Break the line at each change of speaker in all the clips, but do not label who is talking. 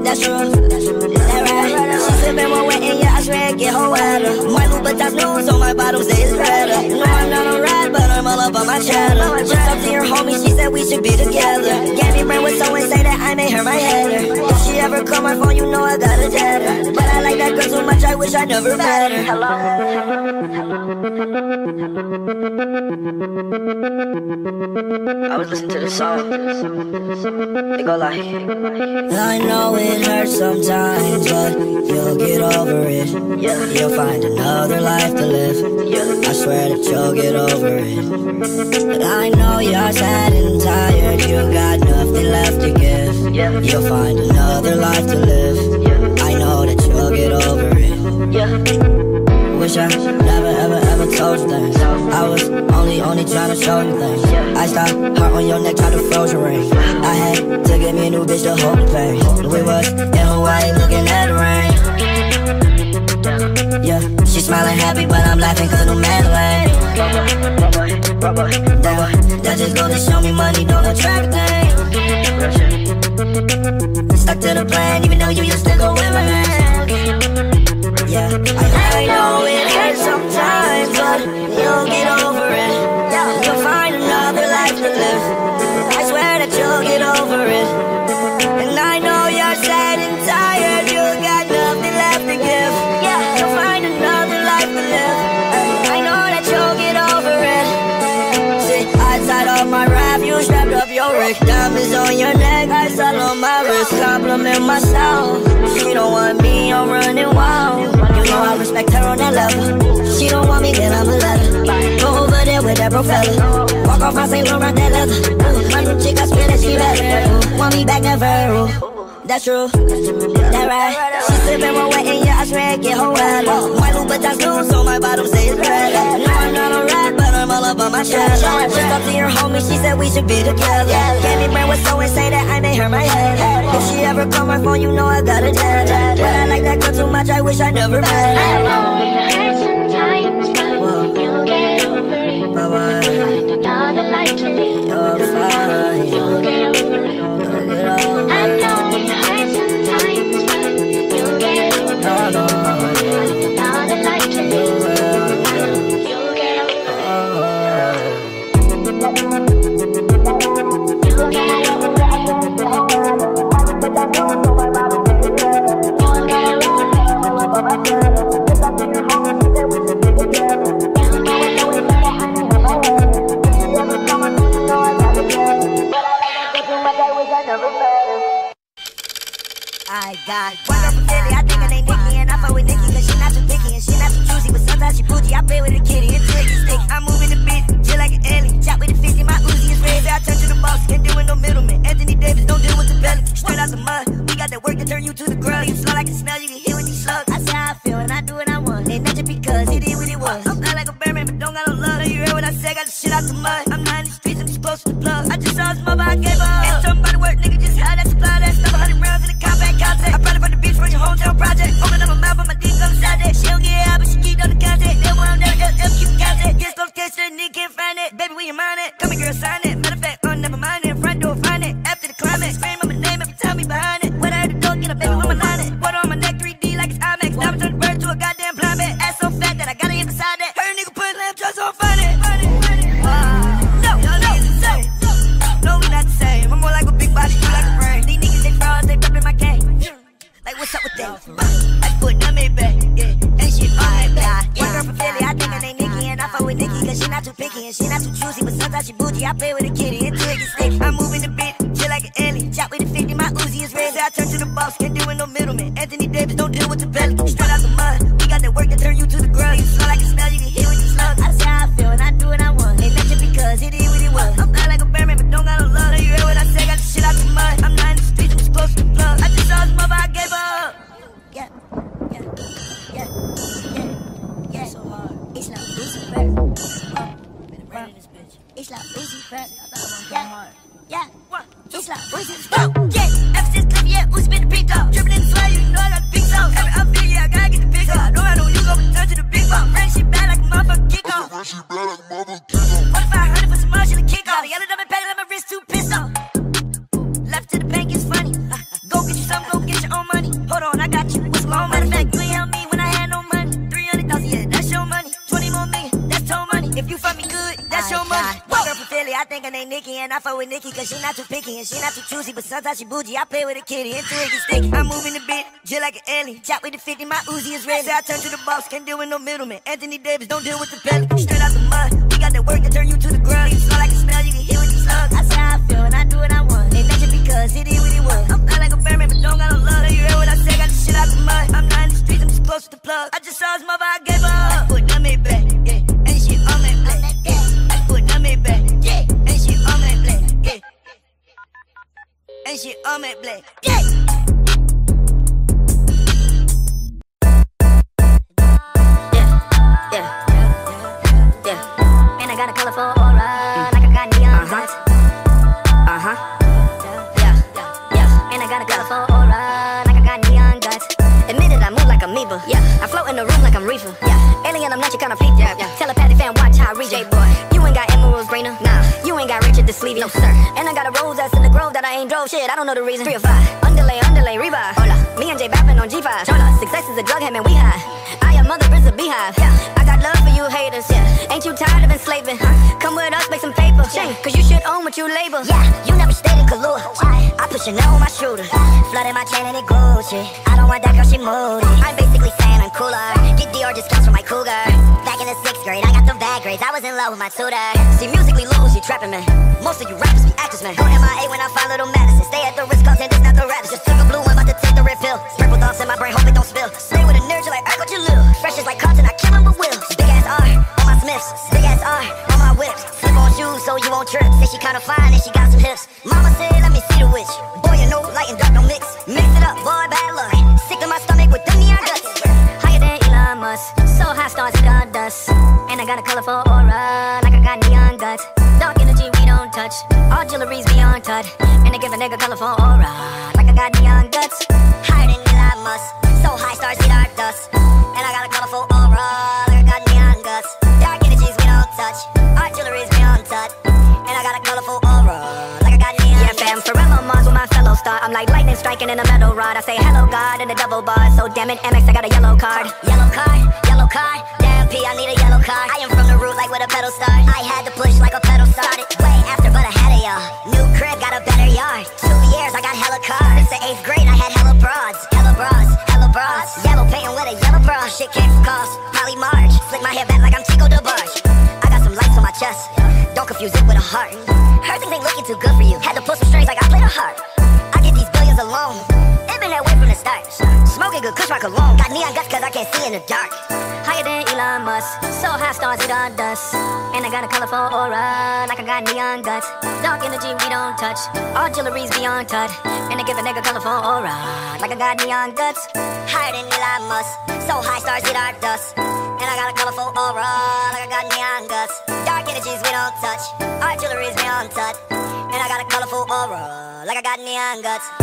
That's true. That right. She sippin' Moët and yeah, I swear it get her wetter. My Louboutins news on my bottom say it's redder. No, I'm not rat, but I'm all up on my cheddar. Just up to your homie, she said we should be together. Gabby Brand was so insane that I made her my header. If she ever call my phone, you know I got a dead But I like that girl so much, I wish I never met her.
I was listening to the song. They go like.
I know it hurts sometimes, but you'll get over it.
Yeah.
You'll find another life to live.
Yeah.
I swear that you'll get over it. I know you're sad and tired, you got nothing left to give. You'll find another life to live. I know that you'll get over it. Wish I never ever ever told you things. I was only only trying to show you things. I stopped heart on your neck, tried to froze your ring. I had to get me a new bitch to hold the pain. We was in Hawaii looking at the rain. Yeah, she smiling happy, but I'm laughing cause no matter
Rubber, rubber,
That, that just go to show me money don't attract things. Stuck to the plan, even though you used to go with man. Yeah, I, strapped up your wrist. Diamonds on your neck, I sat on my wrist. Compliment myself. She don't want me, I'm running wild. You know I respect her on that level. She don't want me, then I'ma let her. Go over there with that bro fella. Walk off my St. Laurent, that leather. My new chick, I swear that she better. Want me back, never. Ooh. That's true, that right. She sippin' Moët and yeah, I swear it get her wetter. My Louboutins new, so my bottom say it's red. No, I'm not a rat, but I'm all up on my chest. Just up to your homie, she said we should be together. Gabby Brand was so insane that I made her my head. If she ever call my phone, you know I got a dead. But I like that girl too much, I wish I never met.
I know it hurts sometimes, but you'll get over it.
Bye-bye.
Find life to.
You're fine.
You'll get over it.
Get over
I know
Play with a kitty and twiggy stick. I'm moving the bitch, chill like an alien. Chop with the 50, my Uzi is red. I turn to the boss, can't deal with no middleman. Anthony Davis, don't deal with the belly. Straight out the mud, we got that work to turn you to the grub. You smell like a smell, you can hear with these slugs. I say how I feel and I do what I want, and not just because it is what it was. I'm fly like a bearman, but don't got no love. Know you heard what I said, got the shit out the mud. I'm not in the streets, I'm just close to the plug. I just saw his mother, I gave up. Ain't talking about the work, nigga, just had that supply, that stuff, 100 rounds in the combat contact. I brought it from the beach from your hometown project. Open up my mouth, on my dick on Saturday. She don't get out, but she keep on the contact. Keep the contact. Get close, catch the nigga can't find it. Baby, we you mind it? Come here, girl, sign it. I play with a kitty, nigga named Nikki, and I fuck with Nikki, cause she not too picky, and she not too choosy, but sometimes she bougie. I play with a kitty, and twiggy sticky. I'm moving the bit, just like an alien. Chop with the 50, my Uzi is ready. Say I turn to the boss, can't deal with no middleman. Anthony Davis, don't deal with the pellet. Straight out the mud, we got that work to turn you to the ground. You smell like a smell, you can hear what you slug. I say how I feel, and I do what I want. Ain't that just because it is what it was. I'm not like a bearman, but don't got no love. You heard what I said, got the shit out the mud. I'm not in the streets, I'm just close to the plug. I just saw his mother, I gave her up. Put them in back, on
the Sleevey. No sir. And I got a rose that's in the grove that I ain't drove. Shit, I don't know the reason. Three or five. Underlay, underlay, revive. Hola. Me and J bapping on G5. Hola. Success is a drug, and we high. I am mother is a beehive. Yeah, I got love for you haters. Yeah, ain't you tired of enslaving? Huh? Come with us, make some paper. Shame, cause you should own what you label.
Yeah, you never stayed in Kahlua. I put Chanel on my shooter. Flooded my chain and it Gucci. I don't want that girl, she moody. I'm basically saying I'm cooler. Get Dior discounts from my cougar. Back in the sixth grade, I got the bad grades. I was in love with my tutor. See, musically lose, you trapping me. Most of you rappers be actors, man. Go MIA when I find little medicine. Stay at the Ritz Carlton, this not the raps.
MX, I got a yellow card.
Yellow card, yellow card. Damn P, I need a yellow card. I am from the root like with a pedal start. I had to push like a pedal started. Way after, but ahead of y'all. New crib, got a better yard. Two years, I got hella cars. Since the eighth grade, I had hella broads. Hella bras, hella bras. Yellow painting with a yellow bra. Shit came from cost. Molly March. Slick my hair back like I'm Chico DeBarge. I got some lights on my chest. Don't confuse it with a heart. See in the dark.
Higher than Elon Musk, so high stars it on dust. And I got a colorful aura, like I got neon guts. Dark energy we don't touch, all jewelry's beyond touch. And I give a nigga colorful aura, like I got neon guts.
Higher than Elon Musk. So high stars eat our dust. And I got a colorful aura, like I got neon guts. Dark energies we don't touch. Our jewelry's beyond touch. And I got a colorful aura, like I got neon guts.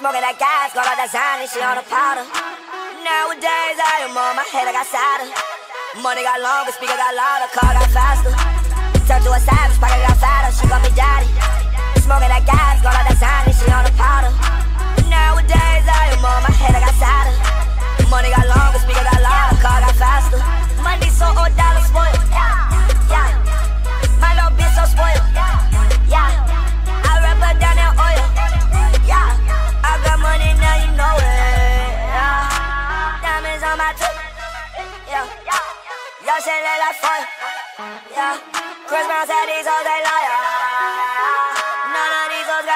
Smoking that gas, got all that Zany, she on the powder. Nowadays, I am on my head, I got sadder. Money got longer, speaker got louder, car got faster.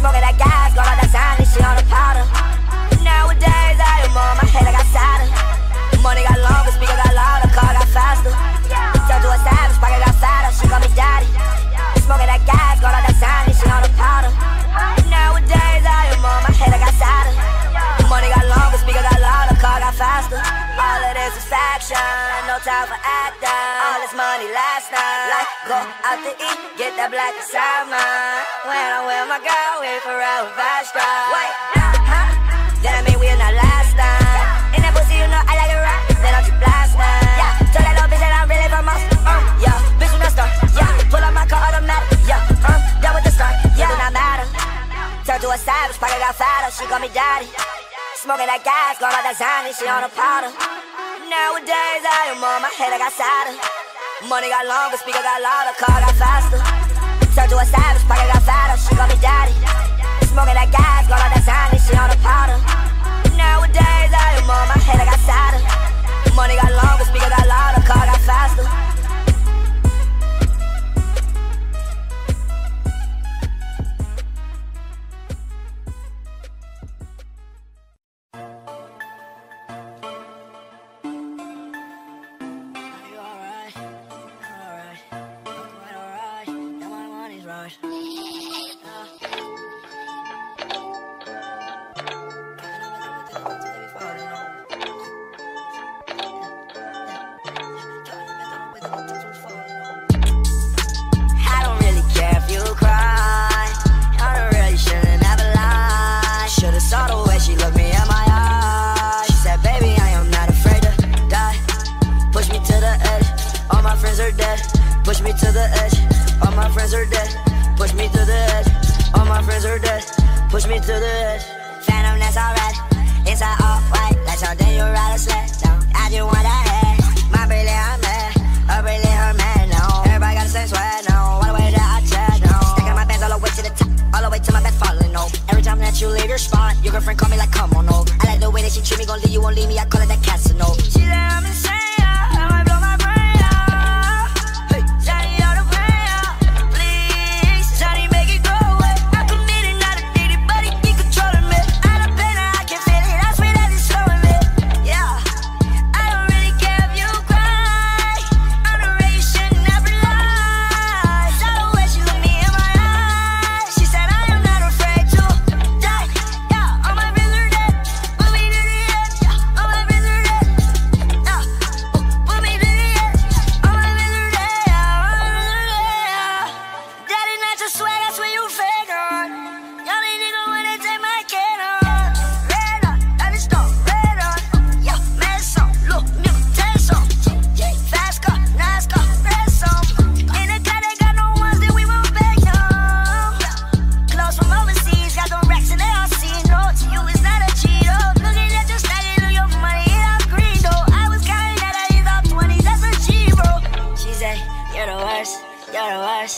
smoking that gas, got all that silence, shit on the powder. call me daddy. Smoking that gas, going out that Zanny, she on a powder. Nowadays, I am on my head, I got sadder. Money got longer, speaker got louder, car got faster. Turned to a savage, pocket got fatter, she call me daddy. Smoking that gas, going out that Zanny, she on a powder. Nowadays, I am on my head, I got sadder. Money got longer, speaker got louder, car got faster. friends are dead, push me to the edge. All my friends are dead, push me to the edge. Phantom, that's alright. Inside all white, like something you ride a sled. No, I just want that head. My brilliant I'm mad, a brilliant her man. No, everybody got the same sweat. No, What the way that I chat. No, stacking my bands all the way to the top, all the way to my bed falling. No, every time that you leave your spot, your girlfriend call me like, come on, no. I like the way that she treat me, gon' leave you, won't leave me. I call it that Casanova. She down.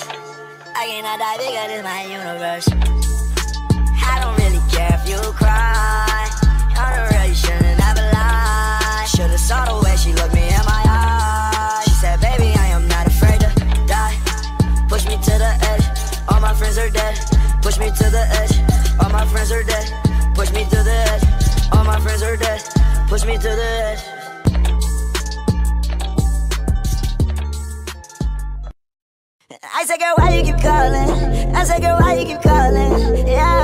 universe. I cannot die bigger than my universe. I don't really care if you cry. I don't really should have. Should've saw the way she looked me in my eyes. She said, baby, I am not afraid to die. Push me to the edge. All my friends are dead. Push me to the edge. All my friends are dead. Push me to the edge. All my friends are dead. Push me to the edge. I said, girl, why you keep calling? I said, girl, why you keep calling? Yeah.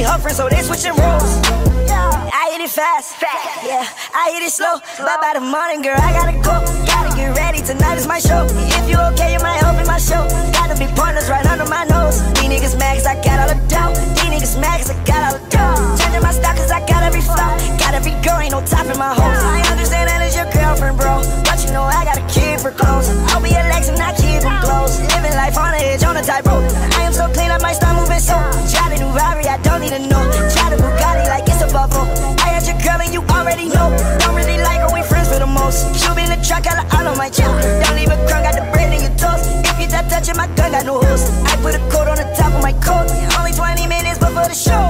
Her friend, so they switching roles. I hit it fast, yeah, I hit it slow. But by the morning, girl, I gotta go. Gotta get ready, tonight is my show. If you okay, you might help in my show. Gotta be partners right under my nose. These niggas mad cause I got all the dough. These niggas mad cause I got all the dough. Changing my stock cause I got every flow. Gotta every girl, ain't no top in my hose. I understand that it's your girlfriend, bro. But you know I gotta keep her close. I'll be a Lex and I keep her close. Living life on the edge, on the tightrope. Already know. Don't really like her, we friends for the most. She'll be in the truck, got her out on my chill. Don't leave a crumb, got the bread in your toast. If you stop touching my gun, got no host. I put a coat on the top of my coat. Only 20 minutes before the show.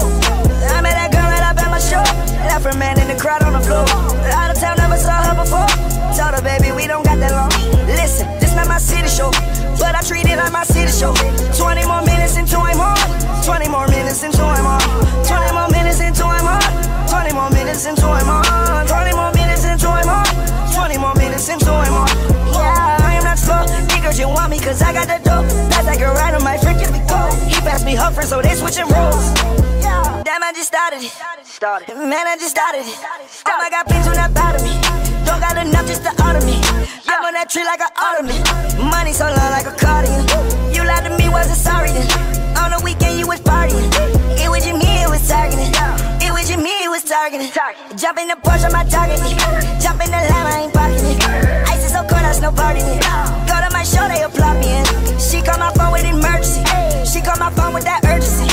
I met that girl right up at my show. Left her man in the crowd on the floor. Out of town, never saw her before. Told her, baby, we don't got that long. Listen, this not my city show. But I treat it like my city show. Cause I got the dope. That's like a ride on my freaking go. He passed me friend, so they switching roles. Damn, I just started it. Started. Man, I just started it. Damn, I got pins on that bottom me. Don't got enough just to order me. I'm on that tree like an ottoman. Money so long like a cardigan. You lied to me, wasn't sorry then. On the weekend, you was partying. It was you, me, it was targeting. It was you, me, it was targeting. Jump in the Porsche, my target. Jump in the lamb, I ain't parking it. That's no party. Go to my show, they applaud me in. She call my phone with emergency. She call my phone with that urgency.